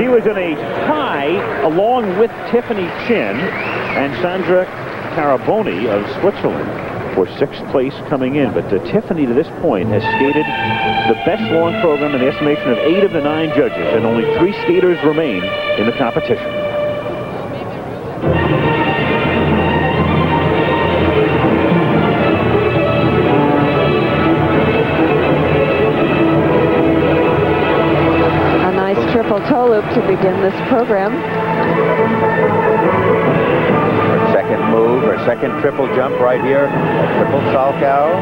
She was in a tie along with Tiffany Chin and Sandra Cariboni of Switzerland for sixth place coming in. But Tiffany, to this point, has skated the best long program in the estimation of eight of the nine judges, and only three skaters remain in the competition. Toe loop to begin this program. Her second move, her second triple jump right here, triple Salchow.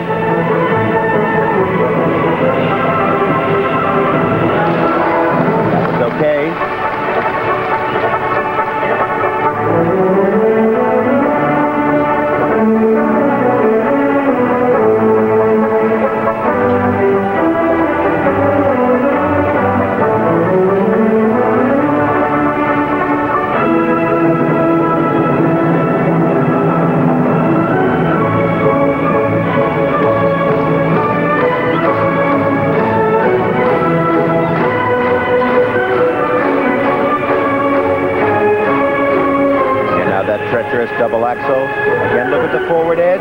Double axel. Again, look at the forward edge.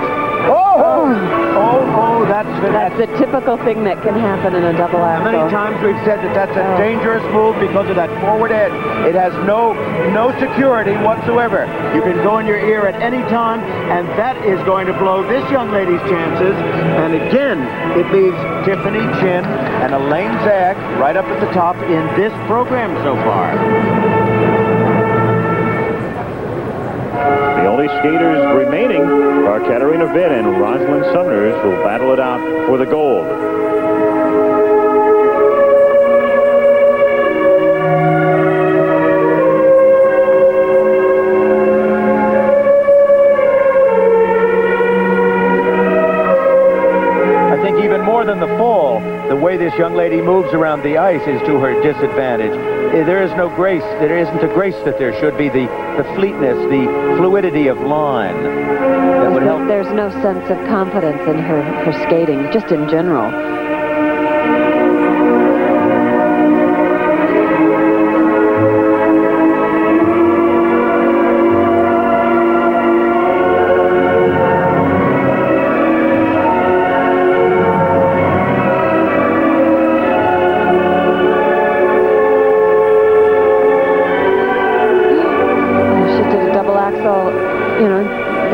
Oh! Oh, oh, oh, oh that's... That's the typical thing that can happen in a double How many times we've said that that's a Oh. dangerous move because of that forward edge. It has no no security whatsoever. You can go in your ear at any time, and that is going to blow this young lady's chances. And again, it leaves Tiffany Chin and Elaine Zayak right up at the top in this program so far. The only skaters remaining are Katarina Witt and Rosalynn Sumners, who battle it out for the gold. Young lady moves around the ice is to her disadvantage. Eh, There is no grace. There isn't a grace that there should be. The, the fleetness, the fluidity of line that would help. There's no sense of confidence in her, her skating, just in general.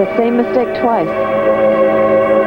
The same mistake twice.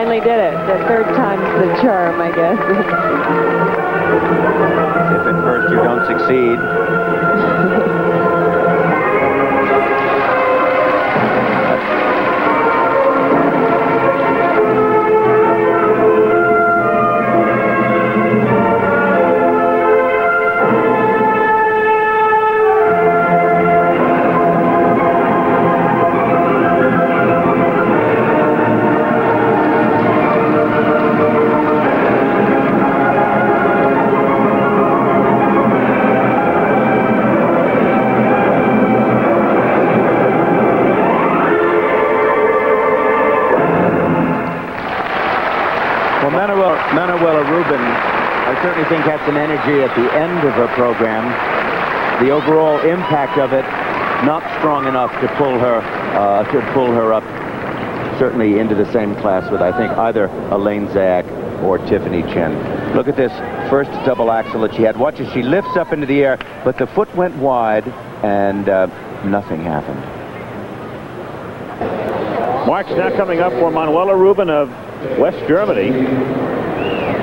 Finally did it. The third time's the charm, I guess. If at first you don't succeed. I certainly think has some energy at the end of her program. The overall impact of it, not strong enough to pull her, uh, to pull her up certainly into the same class with, I think, either Elaine Zayak or Tiffany Chin. Look at this first double axel that she had. Watch as she lifts up into the air, but the foot went wide and uh, nothing happened. Marks now coming up for Manuela Ruben of West Germany.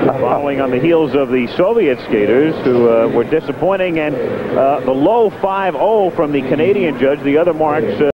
Following on the heels of the Soviet skaters who uh, were disappointing, and uh, the low 5-0 from the Canadian judge, the other marks. Uh,